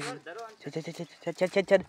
हम्म। चल चल चल चल चल चल।